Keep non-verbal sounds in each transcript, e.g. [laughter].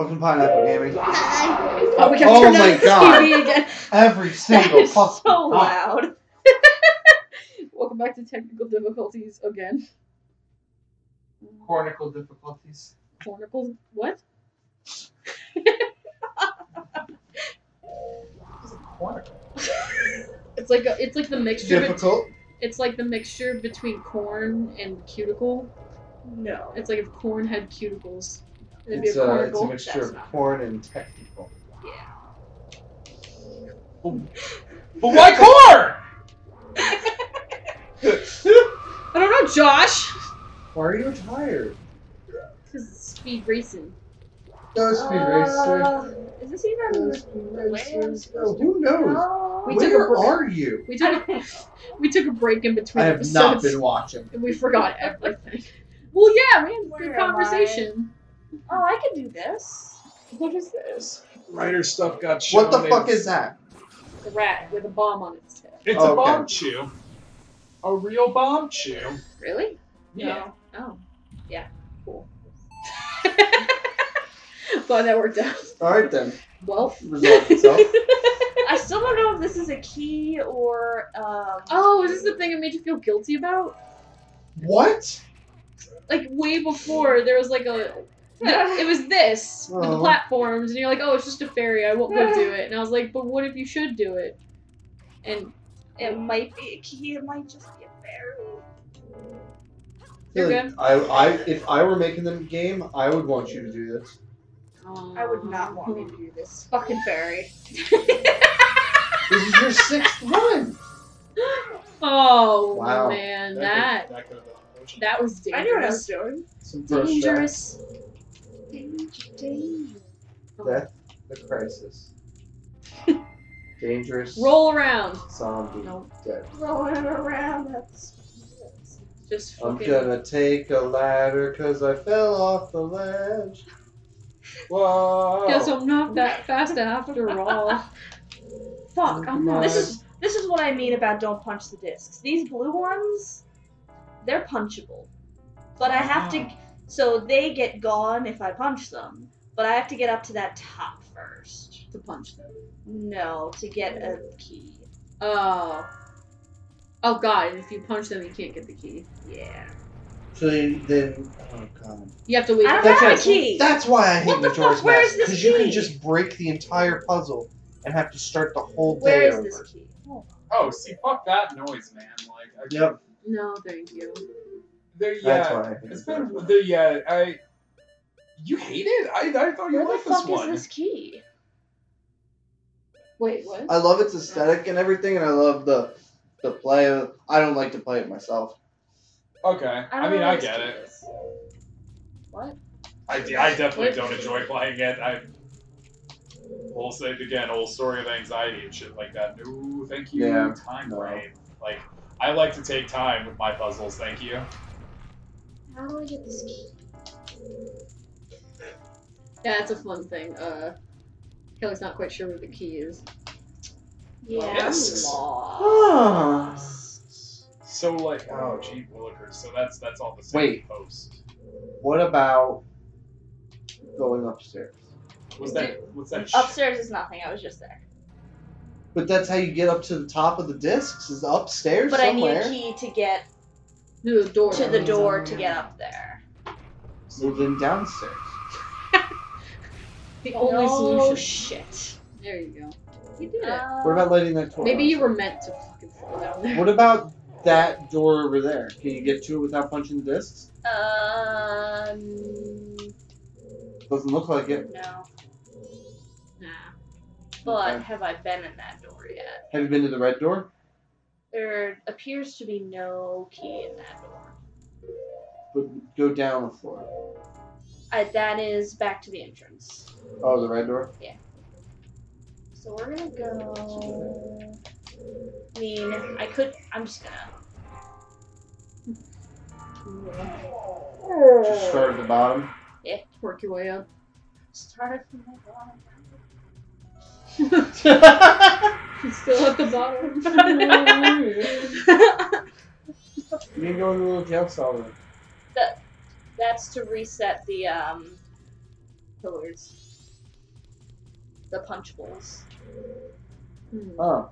Welcome to Pineapple Gaming. Oh, we got Oh turned my on God. TV again. Every That single is so time. loud. [laughs] Welcome back to technical difficulties again. Cornical difficulties. Cornicles. What? Cornical. It's like a, it's like the mixture. bet- Difficult. it's like the mixture between corn and cuticle. No. It's like if corn had cuticles, it'd It's a a, it's a mixture That's of not- corn and technical. Yeah. But why corn? [laughs] I don't know, Josh. Why are you tired? Because it's speed racing. Go speed racer. Uh, is this even Go the speed way racer. supposed Who knows? No. We took a Where are you? We took a, we took a break in between I have episodes. not been watching. and we forgot everything. Well, yeah, we had a Where good am I? conversation. Oh, I can do this. What is this? Writer stuff got shown. What the fuck is that? A rat with a bomb on its head. It's Oh, a okay. bomb chew. A real Bombchu. Really? Yeah. Oh. Yeah. Cool. [laughs] Glad that worked out. All right then. Well. Resolved itself. [laughs] I still don't know if this is a key or um. oh, is this the thing that made you feel guilty about? What? Like way before, there was like a. [laughs] It was this with the platforms, and you're like, "Oh, it's just a fairy. I won't go do [laughs] it." And I was like, "But what if you should do it?" And It might be a key. It might just be a fairy. You're Like, good. I, I, if I were making the game, I would want you to do this. I would not want me to do this. Fucking fairy. This is your [laughs] sixth one. Oh Wow. man, That that could, that could have been that was I knew what I was doing. Some first try. Dangerous. Death, the crisis. [laughs] Dangerous. Roll around. Zombie. No. Dead. Rolling around. That's. Just I'm fucking. gonna take a ladder cause I fell off the ledge. Whoa. Guess I'm not that fast after all. [laughs] Fuck. I'm, this is this is what I mean about don't punch the discs. These blue ones, they're punchable, but I have to. So they get gone if I punch them, but I have to get up to that top first. to punch them. No, to get a key. Oh. Oh god, and if you punch them, you can't get the key. Yeah. So then, then oh god. You have to wait. I don't That's have a right. key. That's why I hate What the Majora's fuck? Where is Mask. this Because you can key? just break the entire puzzle and have to start the whole day Where is over. this key? Oh, see, fuck that noise, man. Like, I, Yep. No, thank you. There, That's yeah, why I hate it's it. been there. Yeah, I. You hate it? I, I thought you Where the liked fuck this one. is this key? Wait, what? I love its aesthetic and everything, and I love the the play. Of, I don't like to play it myself. Okay, I, I, mean, know I where this get key it. is. What? I, I definitely What? don't enjoy playing it. I. We'll say it again, old story of anxiety and shit like that. No, thank you. Yeah, time no. frame. Like, I like to take time with my puzzles. Thank you. How do I get this key? Yeah, that's a fun thing. Uh, Kelly's not quite sure where the key is. Yeah, Yes. I'm Ah. lost. So like, oh gee, willikers. So that's that's all the same Wait. post. What about going upstairs? Was that What's that? Upstairs is nothing. I was just there. But that's how you get up to the top of the discs. Is upstairs But somewhere. I need a key to get To the door. to the door to get up there. So then downstairs. [laughs] The only no solution. shit. there you go. You did it. Uh, What about lighting that door? Maybe you were meant to fucking fall down there. What about that door over there? Can you get to it without punching the discs? Um. Doesn't look like it. No. Nah. But Okay. have I been in that door yet? Have you been to the red door? There appears to be no key in that door. But go down the floor. I, that is back to the entrance. Oh, the red door. Yeah. So we're gonna go. I mean, I could. I'm just gonna. Just start at the bottom. Yeah. Work your way up. Start from the bottom. [laughs] He's still at the bottom. you can go in the little jail cell then. That's to reset the um pillars. the punchables. Hmm. Oh.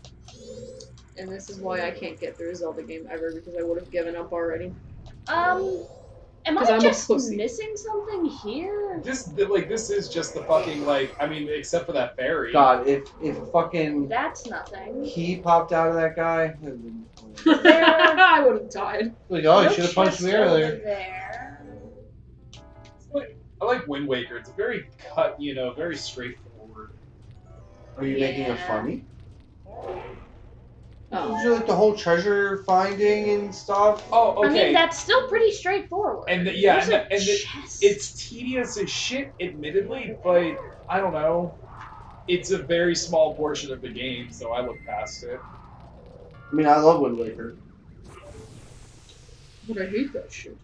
And this is why I can't get through a Zelda game ever because I would have given up already. Um, am 'Cause I I'm just missing something here? This like this is just the fucking like I mean except for that fairy. God, if if fucking That's nothing. he popped out of that guy, [laughs] I would have died. like oh, No he should have punched me over earlier. There. I like Wind Waker. It's very cut, you know, very straightforward. Are you making it Yeah. funny? Oh. Is it like the whole treasure finding and stuff? Oh, okay. I mean, that's still pretty straightforward. And the- yeah, There's and a the- and the- it's tedious as shit, admittedly, but I don't know. It's a very small portion of the game, so I look past it. I mean, I love Wind Waker. But I hate that shit.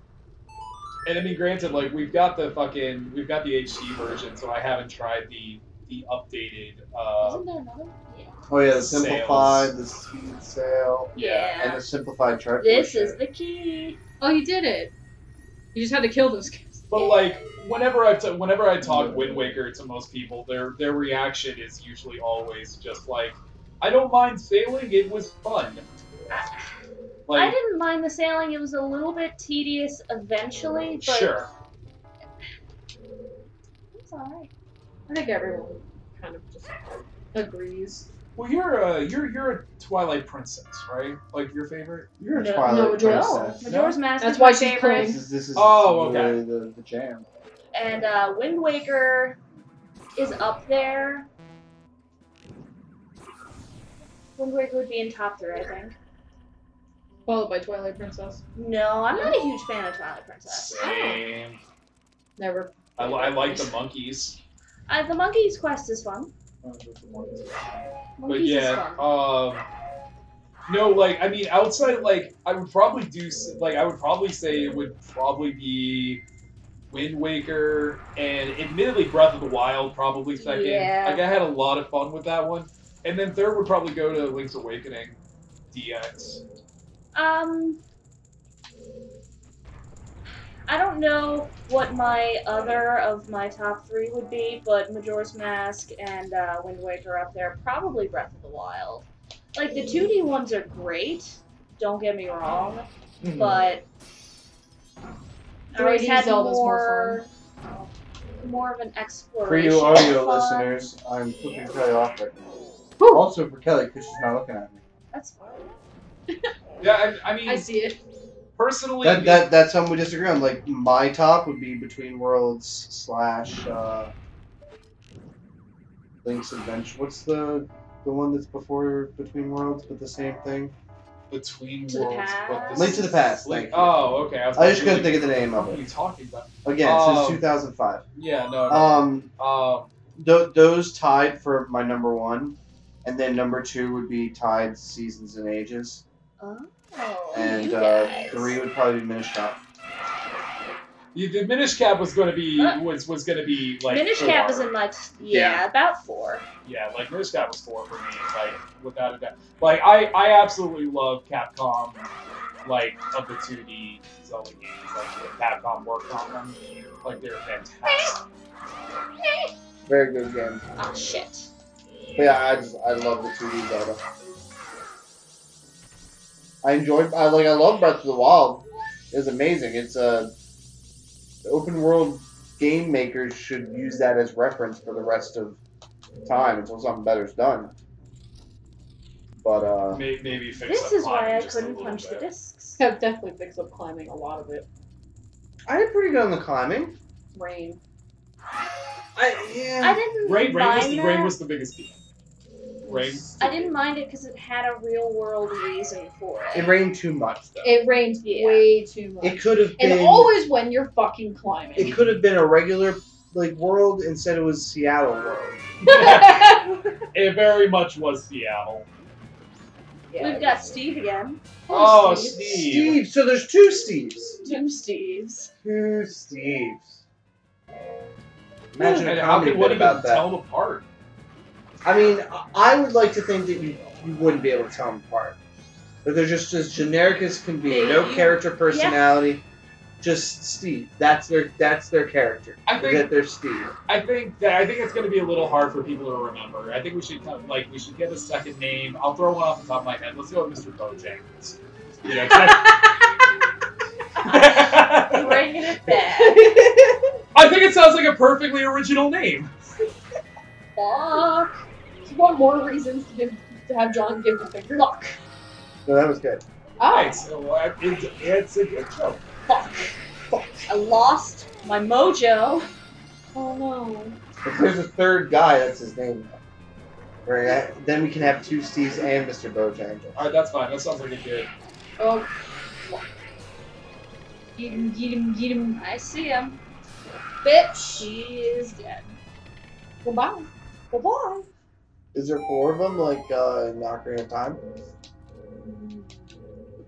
And I mean, granted, like we've got the fucking we've got the HD version, so I haven't tried the the updated. uh Isn't there another? Yeah. Oh yeah, the Sales. simplified, the speed sail, Yeah. and the simplified chart. This is the key. Oh, you did it. You just had to kill those guys. But like, whenever I t- whenever I talk Wind Waker to most people, their their reaction is usually always just like, "I don't mind sailing. It was fun." I Like, didn't mind the sailing. It was a little bit tedious eventually, but sure. it's alright. I think everyone kind of just agrees. Well, you're a you're you're a Twilight princess, right? Like your favorite. You're a No, Twilight no, Majora's- princess. Majora's Mask That's is why my she's favorite, playing. This is, this is Oh, okay. really the, the jam. and uh, Wind Waker is up there. Wind Waker would be in top three, I think. Followed by Twilight Princess. No, I'm not a huge fan of Twilight Princess. Same. Never. I, I like the monkeys. Uh, the Monkey's Quest is fun. But yeah, um, no, like I mean, outside, like I would probably do, like I would probably say it would probably be Wind Waker and admittedly Breath of the Wild probably second. Yeah. Like I had a lot of fun with that one, and then third would probably go to Link's Awakening, DX. Um, I don't know what my other of my top three would be, but Majora's Mask and uh, Wind Waker up there. Probably Breath of the Wild. Like the 2D ones are great. Don't get me wrong, Hmm. but I always 3D had Zelda's more, more more of an For you audio fun. listeners, I'm flipping Kelly off right now. Also for Kelly, because she's not looking at me. That's fine. [laughs] Yeah, I, I mean, I see it. Personally, That, that that's something we disagree on. Like my top would be Between Worlds slash uh, Link's Adventure. What's the the one that's before Between Worlds, but the same thing? between To the worlds, but past? this Link to the Past, Link- oh, okay. I, was I just couldn't think of the name What of are you it. talking about? Again, Um, since 2005. Yeah, no. no. Um, Um, th- those tied for my number one, and then number two would be tied Seasons and Ages, Oh, and uh, three would probably be Minish Cap. the, the Minish Cap was going to be Uh, was was going to be like Minish four. Cap is in my t- yeah, about four. Yeah, like Minish Cap was four for me, like without a doubt. Like I I absolutely love Capcom, like of the two D Zelda games. Like the Capcom worked on them, like they're fantastic. Very good game. Oh shit. But yeah, I just I love the 2D Zelda. I enjoyed. I like. I love Breath of the Wild. It's amazing. It's a open world game makers should use that as reference for the rest of time until something better's done. But uh, Maybe, maybe fix This up is why I couldn't little punch the discs. [laughs] I've definitely fixed up climbing a lot of it. I did pretty good on the climbing. Rain. I yeah. I didn't Rain, Rain was the. Rain was the biggest game. Rain. I didn't mind it because it had a real world reason for it. It rained too much though. It rained Yeah. way too much. It could have been. and always when you're fucking climbing. It could have been a regular like world instead it was Seattle world. [laughs] It very much was Seattle. Yeah, We've got Steve again. Oh, Steve. Steve. Steve. So there's two Steves. Two Steves. Two Steves. Imagine a And how comedy could one bit even about that. tell them apart? I mean, I- I would like to think that you, you wouldn't be able to tell them apart. But they're just as generic as can be. No character personality. just Steve. That's their that's their character. I think that they're Steve. I think that I think it's going to be a little hard for people to remember. I think we should kind like we should get a second name. I'll throw one off the top of my head. Let's go with Mr. Bojangles. You know, 'cause I, Bringing it back. I think it sounds like a perfectly original name. Fuck. One more reasons to, give, to have John give the finger. Fuck. No, that was good. Right, so uh, it's, it's a good joke. Fuck. I lost my mojo. oh no. If there's a third guy, that's his name. Right. Then we can have two Steves and Mr. Bojangles. All right, that's fine. That sounds like a good. Oh. Get him, get him, get him. I see him. Bitch. she is dead. Goodbye. Goodbye. Is there four of them, like uh, in Ocarina of Time?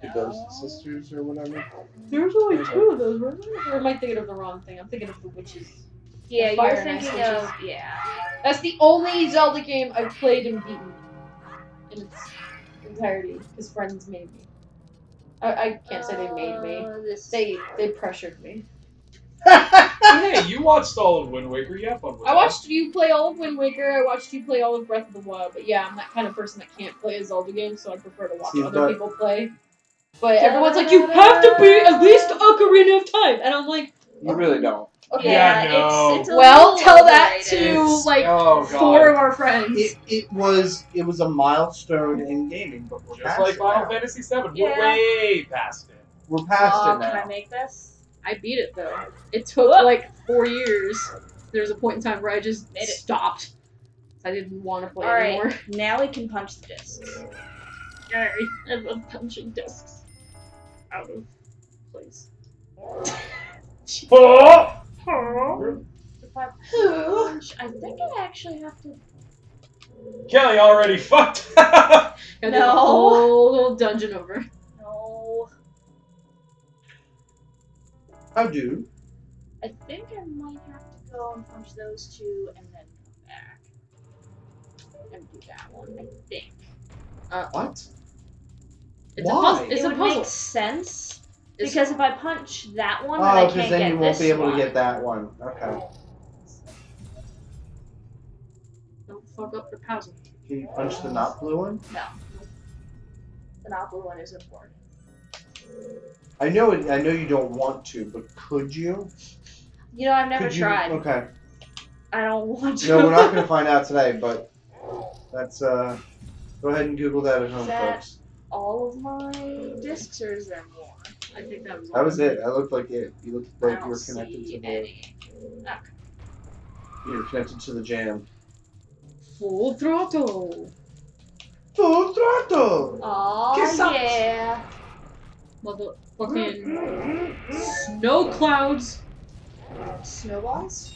The Ghost Sisters or whatever? There's only two of those, weren't there? Or am I thinking of the wrong thing? I'm thinking of the witches. Yeah, Fire you're and Ice thinking Witches. of yeah. That's the only Zelda game I've played and beaten in its entirety because friends made me. I, I can't say they made me. Uh, this They they pressured me. [laughs] [laughs] hey, you watched all of Wind Waker. You have fun with I that. watched you play all of Wind Waker. I watched you play all of Breath of the Wild. But yeah, I'm that kind of person that can't play a Zelda game, so I prefer to watch See, other but- people play. But everyone's like, you have to beat at least Ocarina of Time, and I'm like, You really don't. okay. Yeah, yeah, no. it's, it's Well, tell that to like Oh, God. four of our friends. It, it was it was a milestone in gaming, but we're Just past like it Final now. Fantasy VII. We're way past it. We're past Oh, it now. can I make this? I beat it though. It took Whoop. like four years. There was a point in time where I just Made it. stopped. I didn't want to play All right, anymore. [laughs] now we can punch the discs. Yay! I love punching discs out of place. [laughs] Oh! If I I think I actually have to. Kelly already fucked. [laughs] Gotta do the No. whole little dungeon over. How do? I think I might have to go and punch those two and then come back and do that one. I think Uh, What? It's Why? a puzzle. It's it a would puzzle. make sense It's- because if I punch that one, then Oh, I because can't then get you won't be able one. to get that one. Okay. don't fuck up the puzzle. Can you punch the not blue one? No. The not blue one is important. I know it. I know you don't want to, but could you? You know, I've never Could you- tried. Okay. I don't want to. No, we're not gonna [laughs] find out today, but that's uh. Go ahead and Google that at home, that- folks. All of my discs, or is there more? I think that was. That was it. I looked like it. You looked like you were connected to the. any. You were connected to the jam. Full throttle. Full throttle. Oh Kiss ups. Yeah. Motherfucking snow clouds. Snowballs?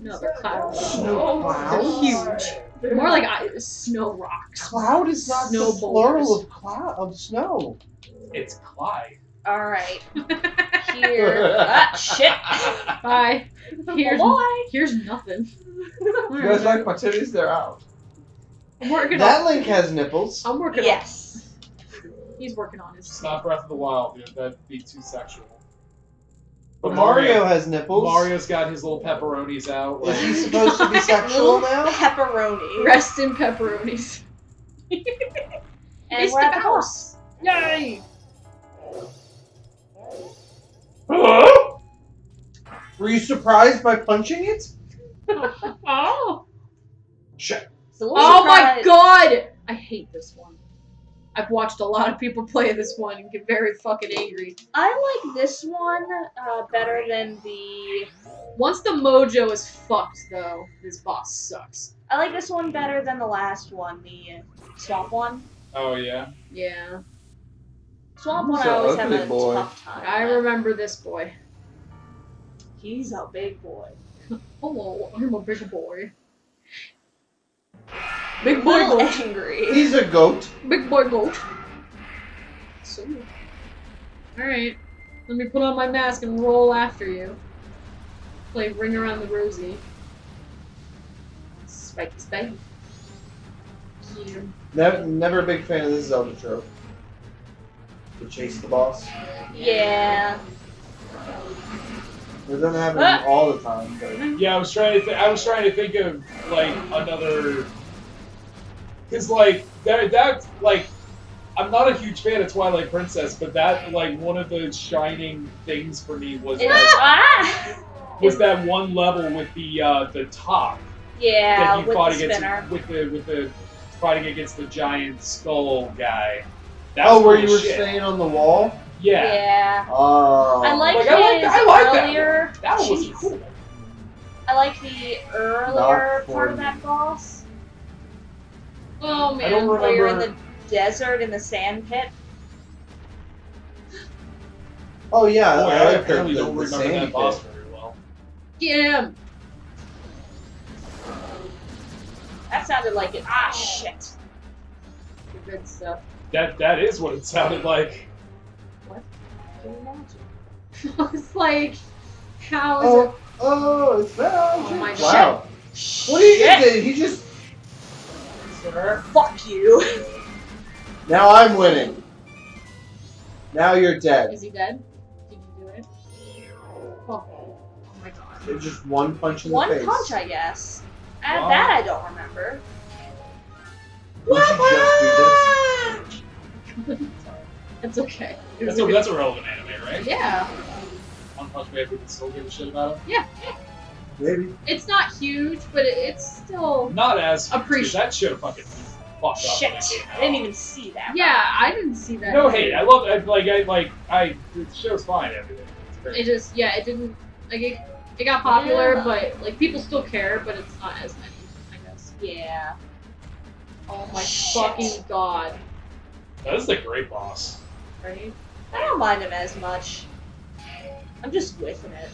No, they're clouds. Snow clouds? They're huge. More like I- snow rocks. Cloud is not Snow the plural boulders. of cloud of snow. it's Clyde. Alright, [laughs] here. ah, shit. Bye. [laughs] Here's Boy. here's nothing. You guys like my titties? They're out. I'm working That on. link has nipples. I'm working on Yes. On. He's working on his. It's not Breath of the Wild, dude. That'd be too sexual. But Mario has nipples. Mario's got his little pepperonis out. Is he supposed to be [laughs] sexual now? Pepperoni. Rest in pepperonis. and It's we're the at the house. house. Yay! Were you surprised by punching it? [laughs] Oh. Shit. It's a little Oh my surprise- god! I hate this one. I've watched a lot of people [laughs] play this one and get very fucking angry. I like this one uh, better than the. Once the mojo is fucked, though, this boss sucks. I like this one better than the last one, the uh, swamp one. oh yeah. Yeah. Swamp one, He's I a always have a boy. tough time. I with. remember this boy. He's a big boy. [laughs] Hello, I'm a big boy. Big boy Little goat. angry. [laughs] He's a goat. Big boy goat. So. Alright. Let me put on my mask and roll after you. Play Ring Around the Rosie. Spiky Spike. Yeah. Never, never a big fan of this Zelda trope. To chase the boss. Yeah. It doesn't happen Ah. all the time, but [laughs] Yeah, I was trying to. Th- I was trying to think of like another. Cause like that that like, I'm not a huge fan of Twilight Princess, but that like one of the shining things for me was It's, that, ah! [laughs] was that one level with the uh, the top Yeah, that you with fought the against spinner. with the with the fighting against the giant skull guy. That's oh, where you were shit. staying on the wall? Yeah, Yeah. Oh, I like Like, his I like I like that earlier. that was cool. I like the earlier part of that boss. Oh man. I don't Where you're in the desert in the sand pit. Oh yeah, Boy, I I like the, apparently the, don't the remember sandy that boss pit. very well. Get him. That sounded like it. Ah, shit. The good stuff. That that is what it sounded like. What? Can you imagine? [laughs] I was like, how is Oh, oh, it's magic. Oh my wow. What did he Shit. He just. Sir, Fuck you. Now I'm winning. Now you're dead. Is he dead? Did you do it? Oh, oh my god. It's just one punch in One the face. One punch, I guess. And Wow. that I don't remember. Did you just do [laughs] this? It's okay. It That's a a, good- that's a relevant anime, right? yeah. One Punch Man, we can still give a shit about him. Yeah. Maybe. It's not huge, but it, it's still. Not as Appreciate- That shit fucking fucked up. Shit. when it I didn't even see that. Yeah, I didn't see that. No hate. I love. I, like. I like. I. The show's fine. Everything. It's great. It just, yeah, it didn't. Like, it, it got popular, Yeah. but, like, people still care, but it's not as many, I guess. Yeah. Oh my Shit. fucking god. That is a great boss. Right? I don't mind him as much. I'm just whiffing it.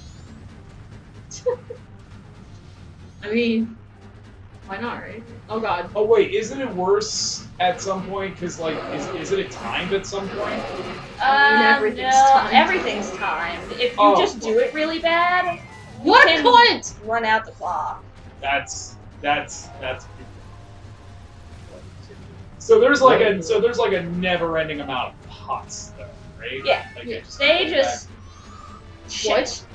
[laughs] I mean, why not, right? Oh god. Oh wait, isn't it worse at some point? Because like, is isn't it timed at some point? Um, everything's no, timed. everything's timed. If you Oh. just do it really bad, you What a can cunt! run out the clock. That's that's that's. So there's like a so there's like a never-ending amount of pots though, right? Yeah. Like Yeah. They go just What? shit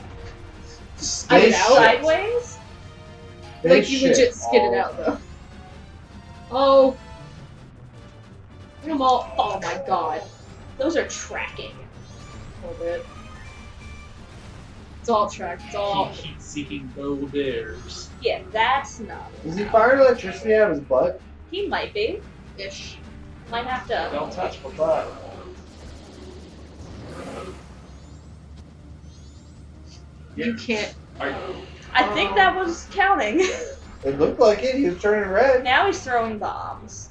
Spit They it out? sideways. They Like, you shit legit skid all it out, though. Oh. Come all. Oh my god. Those are tracking. A little bit. It's all tracked. It's all. back. Heat seeking boulders. Yeah, that's not. Is he firing electricity out of his butt? He might be. ish. Might have to. Don't touch my butt. You can't. Are, I think that was counting. [laughs] It looked like it. He was turning red. now he's throwing bombs.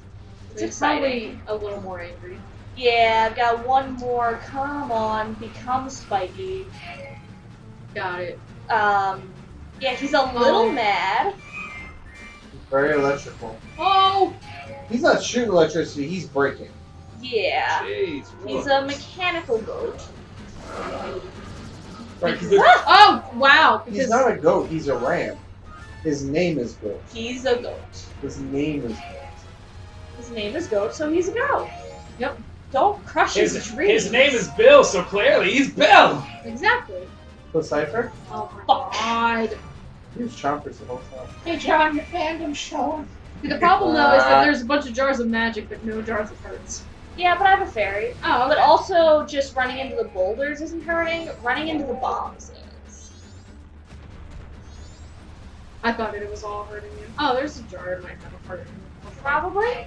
It's He's exciting. probably a little more angry. Yeah, I've got one more. Come on, become spiky. Got it. Um, yeah, he's a little Oh. mad. Very electrical. Oh! He's not shooting electricity. He's breaking. Yeah, Jeez, he's a mechanical goat. Right, 'cause it's- Oh! Wow! He's not a goat. He's a ram. His name is Goht. He's a goat. His name is Goht. His name is Goht, so he's a goat. Yep. Don't crush his, his, dreams. his name is Bill, so clearly he's Bill. exactly. The cipher. Oh my god. He was chompers the whole time. Hey John, your fandom show. The problem though is Uh. that there's a bunch of jars of magic, but no jars of hearts. Yeah, but I have a fairy. Oh, But also, just running into the boulders isn't hurting. Running into the bombs is. I thought that it was all hurting you. Oh, there's a jar in my have a heart. in it. Probably.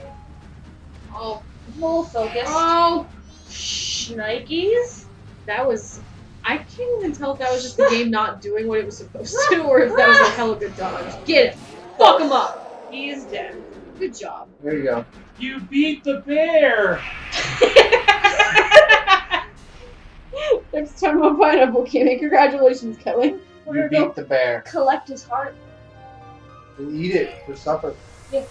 Oh. A little focused. Oh! Shnikes. That was. I can't even tell if that was just the game [laughs] not doing what it was supposed to, or if that was a hella good dodge. Get him! Fuck him up! He is dead. Good job. There you go. You beat the bear. [laughs] Next time on Pineapple Candy. Congratulations, Kelly. We're You gonna go. beat the bear. Collect his heart. And eat it for supper. Yeah.